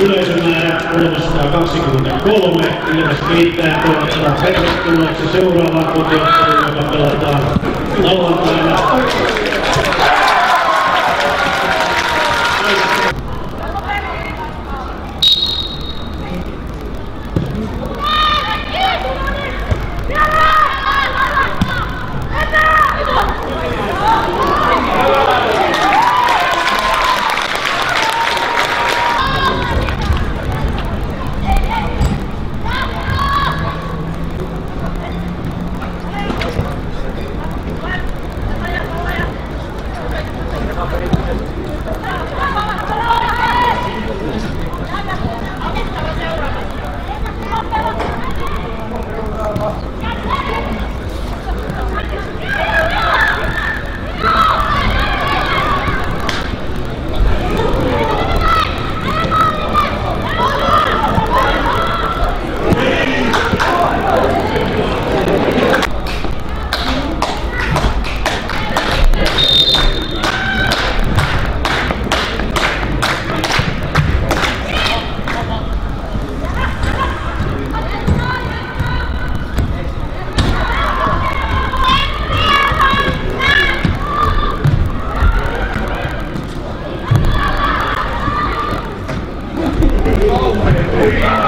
Yleisömäärä 323. Ilves kiittää toivottaa tervetulleeksi seuraavaan kotiotteluun, joka pelataan lauantaina. Yeah.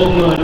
Oh my.